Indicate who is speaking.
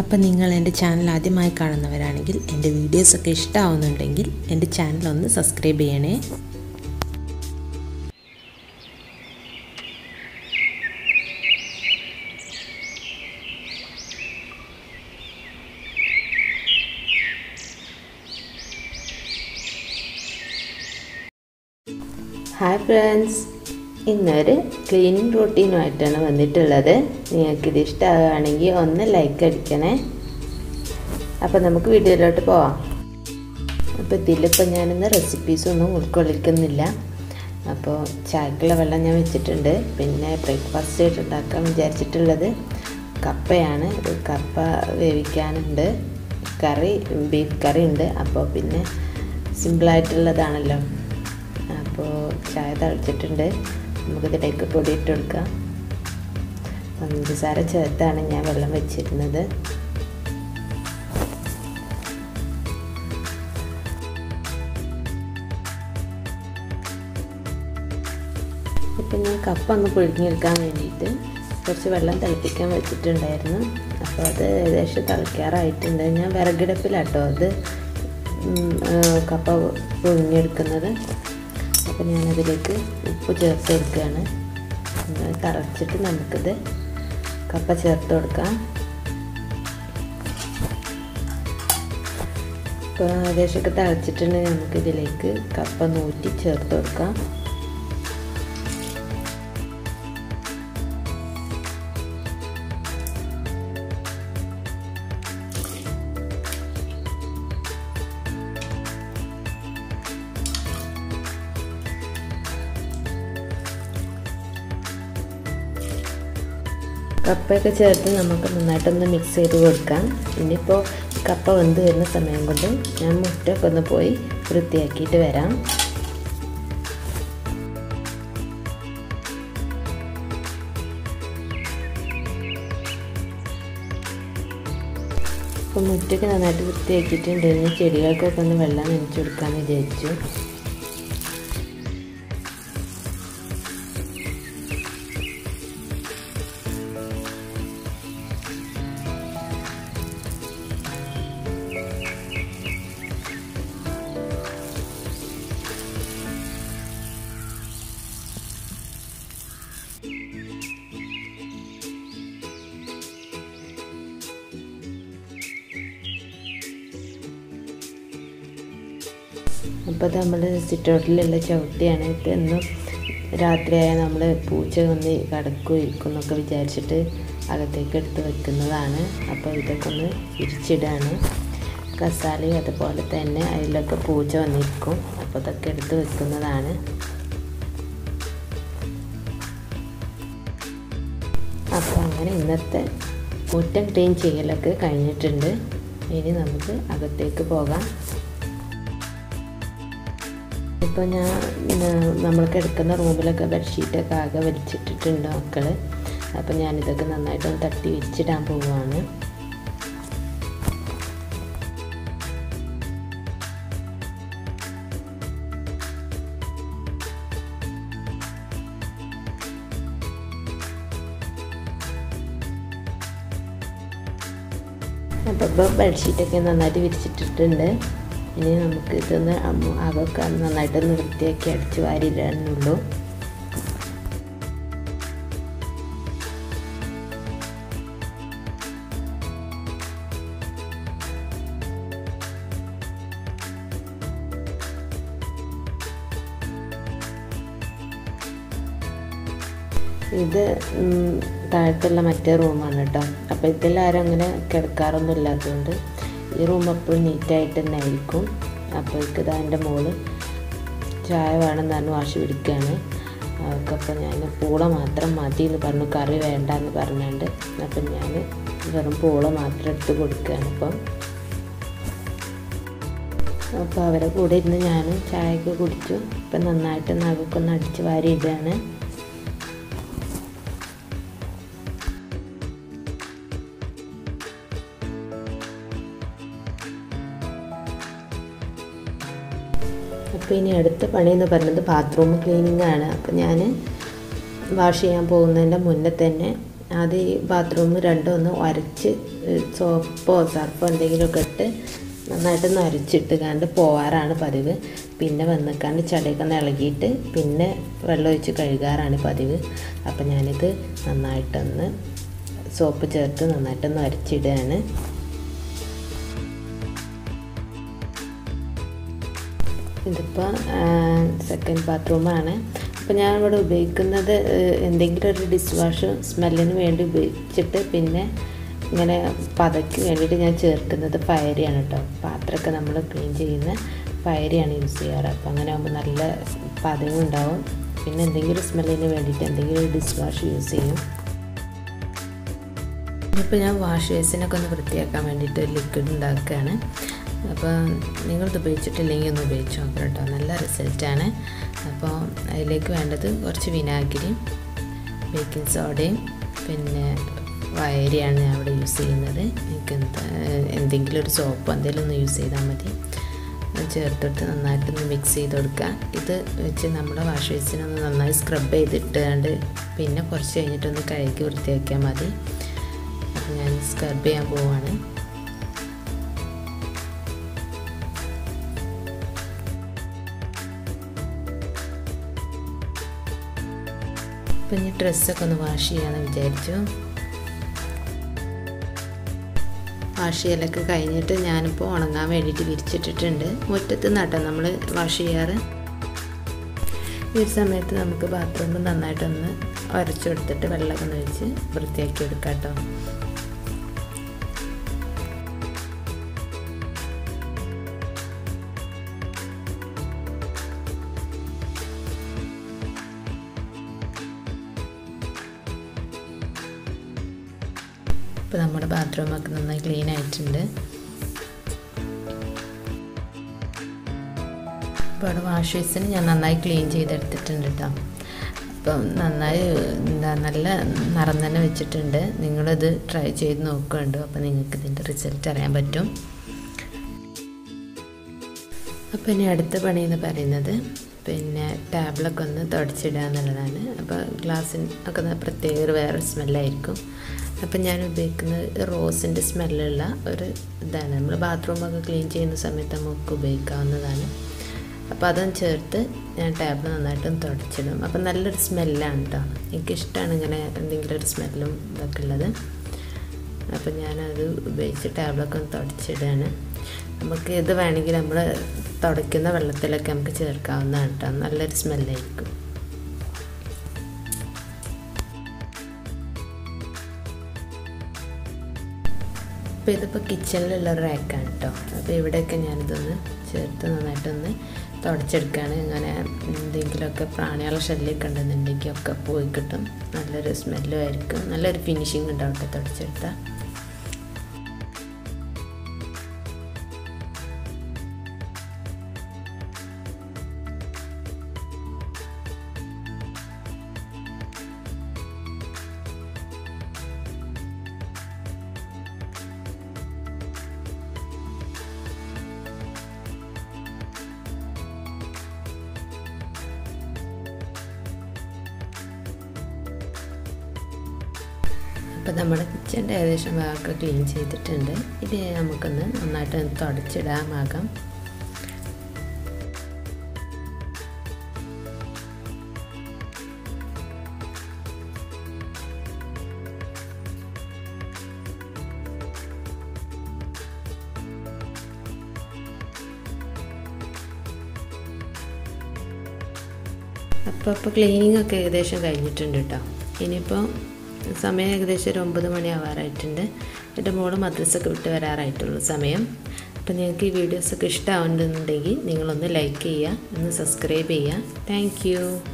Speaker 1: അപ്പം നിങ്ങൾ എന്റെ ചാനൽ ആദ്യമായി കാണുന്നവരാണെങ്കിൽ എന്റെ വീഡിയോസൊക്കെ ഇഷ്ടമാവുന്നുണ്ടെങ്കിൽ എന്റെ ചാനൽ ഒന്ന് സബ്സ്ക്രൈബ് ചെയ്യണേ. ഹായ് ഫ്രണ്ട്സ് ഇന്നൊരു ക്ലീനിങ് റൂട്ടീനുമായിട്ടാണ് വന്നിട്ടുള്ളത്. നിങ്ങൾക്കിത് ഇഷ്ടമാകുകയാണെങ്കിൽ ഒന്ന് ലൈക്ക് അടിക്കണേ. അപ്പോൾ നമുക്ക് വീഡിയോയിലോട്ട് പോവാം. അപ്പോൾ ഇതിലിപ്പോൾ ഞാനിന്ന് റെസിപ്പീസൊന്നും ഉൾക്കൊള്ളിക്കുന്നില്ല. അപ്പോൾ ചായക്കുള്ള വെള്ളം ഞാൻ വെച്ചിട്ടുണ്ട്. പിന്നെ ബ്രേക്ക്ഫാസ്റ്റ് ആയിട്ട് ഉണ്ടാക്കാൻ വിചാരിച്ചിട്ടുള്ളത് കപ്പയാണ്. കപ്പ വേവിക്കാനുണ്ട്. കറി ബീഫ് കറി ഉണ്ട്. അപ്പോൾ പിന്നെ സിമ്പിളായിട്ടുള്ളതാണല്ലോ അപ്പോൾ ചായ തളിച്ചിട്ടുണ്ട്. നമുക്കിതിലേക്ക് പൊടിയിട്ട് കൊടുക്കാം. പഞ്ചസാര ചേർത്താണ് ഞാൻ വെള്ളം വെച്ചിരുന്നത്. ഇപ്പം ഞാൻ കപ്പ അങ്ങ് പുഴുങ്ങിയെടുക്കാൻ വേണ്ടിയിട്ട് കുറച്ച് വെള്ളം തിളപ്പിക്കാൻ വെച്ചിട്ടുണ്ടായിരുന്നു. അപ്പോൾ അത് ഏകദേശം തിളയ്ക്കാറായിട്ടുണ്ട്. ഞാൻ വിറകിടപ്പിലാട്ടോ അത് കപ്പ പുഴുങ്ങിയെടുക്കുന്നത്. അപ്പോൾ ഞാനതിലേക്ക് ഉപ്പ് ചേർത്ത് കൊടുക്കുകയാണ്. കറച്ചിട്ട് നമുക്കിത് കപ്പ ചേർത്ത് കൊടുക്കാം. ഇപ്പോൾ ഏകദേശമൊക്കെ തിളച്ചിട്ടുണ്ടെങ്കിൽ നമുക്കിതിലേക്ക് കപ്പ നൂറ്റി ചേർത്ത് കൊടുക്കാം. കപ്പയൊക്കെ ചേർത്ത് നമുക്ക് നന്നായിട്ടൊന്ന് മിക്സ് ചെയ്ത് കൊടുക്കാം. ഇനിയിപ്പോൾ കപ്പ വെന്ത് വരുന്ന സമയം കൊണ്ട് ഞാൻ മുറ്റൊക്കെ ഒന്ന് പോയി വൃത്തിയാക്കിയിട്ട് വരാം. അപ്പോൾ മുറ്റൊക്കെ നന്നായിട്ട് വൃത്തിയാക്കിയിട്ടുണ്ട്. ഇനി ചെടികൾക്കൊക്കെ ഒന്ന് വെള്ളം നനച്ചു കൊടുക്കാമെന്ന് വിചാരിച്ചു. അപ്പോൾ നമ്മൾ സിറ്റൗട്ടിലുള്ള ചവിട്ടിയാണ് എന്നും രാത്രിയായാൽ നമ്മൾ പൂച്ച വന്ന് കടക്കും ഇരിക്കും എന്നൊക്കെ വിചാരിച്ചിട്ട് അകത്തേക്ക് എടുത്ത് വെക്കുന്നതാണ്. അപ്പോൾ ഇതൊക്കെ ഒന്ന് വിരിച്ചിടാണ്. കസാലയും അതുപോലെ തന്നെ അതിലൊക്കെ പൂച്ച വന്നിരിക്കും. അപ്പോൾ ഇതൊക്കെ എടുത്ത് വെക്കുന്നതാണ്. അപ്പോൾ അങ്ങനെ ഇന്നത്തെ മുറ്റം ക്ലീൻ ചെയ്യലൊക്കെ കഴിഞ്ഞിട്ടുണ്ട്. ഇനി നമുക്ക് അകത്തേക്ക് പോകാം. ഇപ്പോൾ ഞാൻ നമ്മൾ കിടക്കുന്ന റൂമിലൊക്കെ ബെഡ്ഷീറ്റൊക്കെ ആകെ വലിച്ചിട്ടിട്ടുണ്ട് മക്കൾ അപ്പോൾ ഞാനിതൊക്കെ നന്നായിട്ടൊന്ന് തട്ടി വെച്ചിടാൻ പോവുകയാണ് അപ്പോൾ ബെഡ്ഷീറ്റൊക്കെ നന്നായിട്ട് വിരിച്ചിട്ടിട്ടുണ്ട്. ഇനി നമുക്ക് ഇതൊന്ന് അകമൊക്കെ നന്നായിട്ടൊന്ന് വൃത്തിയാക്കി അടിച്ച് വാരിയിടാനുള്ളൂ ഇത് താഴത്തുള്ള മറ്റേ റൂമാണ് കേട്ടോ. അപ്പോൾ ഇതിലാരും അങ്ങനെ കിടക്കാറൊന്നും ഇല്ലാത്തതുകൊണ്ട് ഈ റൂം എപ്പോഴും നീറ്റായിട്ട് തന്നെ ആയിരിക്കും. അപ്പോഴേക്ക് ഇതാ എന്റെ മോൾ ചായ വേണമെന്ന് പറഞ്ഞ് വാശി പിടിക്കുകയാണ് അവർക്കപ്പോൾ ഞാൻ പൂള മാത്രം മതി എന്ന് പറഞ്ഞു കറി വേണ്ട എന്ന് പറഞ്ഞുകൊണ്ട് അപ്പം ഞാൻ വെറും പൂള മാത്രം എടുത്ത് കൊടുക്കുകയാണ് ഇപ്പം. അപ്പോൾ അവരെ കൂടെ ഇരുന്ന് ഞാനും ചായയൊക്കെ കുടിച്ചു. ഇപ്പം നന്നായിട്ട് നഖക്കൊന്ന് അടിച്ച് വാരി അപ്പോൾ ഇനി അടുത്ത പണി എന്ന് പറയുന്നത് ബാത്റൂം ക്ലീനിങ് ആണ്. അപ്പോൾ ഞാൻ വാഷ് ചെയ്യാൻ പോകുന്നതിന്റെ മുന്നേ തന്നെ അത് ഈ ബാത്റൂം രണ്ടും ഒന്ന് ഉരച്ച് സോപ്പോ സർപ്പോ എന്തെങ്കിലുമൊക്കെ ഇട്ട് നന്നായിട്ടൊന്ന് ഉരച്ചിട്ട് കണ്ട് പോവാറാണ് പതിവ്. പിന്നെ വന്നിക്കാണ്ട് ചളിയൊക്കെ ഇളകിയിട്ട് പിന്നെ വെള്ളം ഒഴിച്ച് കഴുകാറാണ് പതിവ്. അപ്പം ഞാനിത് നന്നായിട്ടൊന്ന് സോപ്പ് ചേർത്ത് നന്നായിട്ടൊന്ന് ഉരച്ചിടുകയാണ് ഇതിപ്പോൾ സെക്കൻഡ് ബാത്റൂമാണ് അപ്പോൾ ഞാൻ ഇവിടെ ഉപയോഗിക്കുന്നത് എന്തെങ്കിലും ഒരു ഡിഷ് വാഷ് സ്മെല്ലിന് വേണ്ടി ഉപയോഗിച്ചിട്ട് പിന്നെ ഇങ്ങനെ പതയ്ക്ക് വേണ്ടിയിട്ട് ഞാൻ ചേർക്കുന്നത് പയറിയാണ് കേട്ടോ പാത്രമൊക്കെ നമ്മൾ ക്ലീൻ ചെയ്യുന്ന പയറിയാണ് യൂസ് ചെയ്യാറ്. അപ്പോൾ അങ്ങനെ ആകുമ്പോൾ നല്ല പതയും ഉണ്ടാവും. പിന്നെ എന്തെങ്കിലും സ്മെല്ലിന് വേണ്ടിയിട്ട് എന്തെങ്കിലും ഡിഷ് വാഷ് യൂസ് ചെയ്യും. ഇപ്പോൾ ഞാൻ വാഷ് ബേസിനൊക്കെ ഒന്ന് വൃത്തിയാക്കാൻ വേണ്ടിയിട്ട് ലിക്വിഡ് ഉണ്ടാക്കുകയാണ് അപ്പോൾ നിങ്ങളിത് ഉപയോഗിച്ചിട്ടില്ലെങ്കിൽ ഒന്ന് ഉപയോഗിച്ച് നോക്കാം കേട്ടോ. നല്ല റിസൾട്ടാണ് അപ്പോൾ അതിലേക്ക് വേണ്ടത് കുറച്ച് വിനാഗിരി ബേക്കിംഗ് സോഡയും പിന്നെ വയരിയാണ് ഞാൻ ഇവിടെ യൂസ് ചെയ്യുന്നത്. എനിക്ക് എന്തെങ്കിലും ഒരു സോപ്പ് എന്തെങ്കിലും ഒന്ന് യൂസ് ചെയ്താൽ മതി. ചേർത്തിട്ട് നന്നായിട്ടൊന്ന് മിക്സ് ചെയ്ത് കൊടുക്കുക. ഇത് വെച്ച് നമ്മുടെ വാഷ് ബേസിനൊന്ന് നന്നായി സ്ക്രബ് ചെയ്തിട്ടാണ്ട് പിന്നെ കുറച്ച് കഴിഞ്ഞിട്ടൊന്ന് കഴുകി വൃത്തിയാക്കിയാൽ മതി. ഞാൻ സ്ക്രബ് ചെയ്യാൻ പോവാണ്. ഇപ്പം ഇനി ഡ്രസ്സൊക്കെ ഒന്ന് വാഷ് ചെയ്യാമെന്ന് വിചാരിച്ചു. വാഷ് ചെയ്യലൊക്കെ കഴിഞ്ഞിട്ട് ഞാനിപ്പോൾ ഉണങ്ങാൻ വേണ്ടിയിട്ട് വിരിച്ചിട്ടിട്ടുണ്ട്. മുറ്റത്ത് നട്ടോ നമ്മൾ വാഷ് ചെയ്യാറ്. ഈ ഒരു സമയത്ത് നമുക്ക് ബാത്റൂം നന്നായിട്ടൊന്ന് ഉരച്ചെടുത്തിട്ട് വെള്ളമൊക്കെ ഒന്ന് ഒഴിച്ച് വൃത്തിയാക്കി എടുക്കാം കേട്ടോ നമ്മുടെ ബാത്റൂമൊക്കെ നന്നായി ക്ലീൻ ആയിട്ടുണ്ട്. അവിടെ വാഷ് ബേസിന് ഞാൻ നന്നായി ക്ലീൻ ചെയ്തെടുത്തിട്ടുണ്ട് കേട്ടോ അപ്പം നന്നായി എന്താ നല്ല നിറം തന്നെ വെച്ചിട്ടുണ്ട്. നിങ്ങളിത് ട്രൈ ചെയ്ത് നോക്കുന്നുണ്ട്. അപ്പോൾ നിങ്ങൾക്ക് ഇതിന്റെ റിസൾട്ട് അറിയാൻ പറ്റും. അപ്പോൾ ഇനി അടുത്ത പണി എന്ന് പറയുന്നത് പിന്നെ ടാബിളൊക്കെ ഒന്ന് തുടച്ചിടുക എന്നുള്ളതാണ്. അപ്പോൾ ഗ്ലാസ്സിന് ഒക്കെ പ്രത്യേക ഒരു വേറെ സ്മെല്ലായിരിക്കും അപ്പം ഞാൻ ഉപയോഗിക്കുന്നത് റോസിന്റെ സ്മെല്ലുള്ള ഒരു ഇതാണ്. നമ്മൾ ബാത്റൂമൊക്കെ ക്ലീൻ ചെയ്യുന്ന സമയത്ത് നമുക്ക് ഉപയോഗിക്കാവുന്നതാണ്. അപ്പോൾ അതും ചേർത്ത് ഞാൻ ടാബ് നന്നായിട്ടും തുടച്ചിടും. അപ്പം നല്ലൊരു സ്മെല്ലാണ് കേട്ടോ എനിക്കിഷ്ടമാണ് ഇങ്ങനെ എന്തെങ്കിലും ഒരു സ്മെല്ലും ഇതൊക്കെ ഉള്ളത്. അപ്പം ഞാനത് ഉപയോഗിച്ച് ടാബ്ലൊക്കെ ഒന്ന് തുടച്ചിടുകയാണ്. നമുക്ക് ഇത് വേണമെങ്കിൽ നമ്മൾ തുടയ്ക്കുന്ന വെള്ളത്തിലൊക്കെ നമുക്ക് ചേർക്കാവുന്നതാണ് കേട്ടോ നല്ലൊരു സ്മെല്ലായിരിക്കും അപ്പോൾ ഇതിപ്പോൾ കിച്ചണിലുള്ള റാക്കാണ് കേട്ടോ അപ്പോൾ ഇവിടെയൊക്കെ ഞാനിതൊന്ന് ചേർത്ത് നന്നായിട്ടൊന്ന് തുടച്ചെടുക്കുകയാണ് ഇങ്ങനെ എന്തെങ്കിലുമൊക്കെ പ്രാണികളെ ശല്യമൊക്കെ ഉണ്ടെന്നുണ്ടെങ്കിൽ ഒക്കെ പോയി കിട്ടും. നല്ലൊരു സ്മെല്ലും ആയിരിക്കും. നല്ലൊരു ഫിനിഷിങ് ഉണ്ടാവട്ടെ തുടച്ചെടുത്താൽ അപ്പോൾ നമ്മുടെ കിച്ചന്റെ ഏകദേശം ഭാഗമൊക്കെ ക്ലീൻ ചെയ്തിട്ടുണ്ട്. ഇത് നമുക്കൊന്ന് നന്നായിട്ട് തുടച്ചിടാമാകാം. അപ്പോൾ ഇപ്പോൾ ക്ലീനിങ് ഒക്കെ ഏകദേശം കഴിഞ്ഞിട്ടുണ്ട് കേട്ടോ. ഇനിയിപ്പോൾ സമയം ഏകദേശം ഒരു ഒമ്പത് മണി ആവാറായിട്ടുണ്ട് എന്റെ മോൾ മദ്രസൊക്കെ വിട്ട് വരാറായിട്ടുള്ള സമയം. അപ്പോൾ നിങ്ങൾക്ക് ഈ വീഡിയോസൊക്കെ ഇഷ്ടമാവുന്നുണ്ടെങ്കിൽ നിങ്ങളൊന്ന് ലൈക്ക് ചെയ്യുക ഒന്ന് സബ്സ്ക്രൈബ് ചെയ്യുക. താങ്ക്